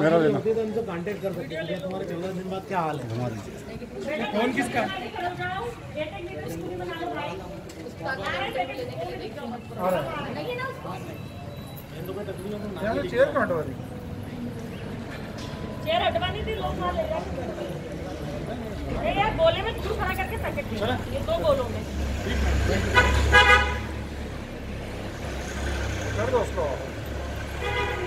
मेरा लेना। तो कांटेक्ट कर सकते हैं तुम्हारे चौदह दिन बाद क्या हाल है फ़ोन किसका चेयर कहाँ हटवा दी चेयर हटवानी थी लोग वहाँ ले जाके यार गोले में दूर खड़ा करके पैकेट ये दो गोलों में 誰です。か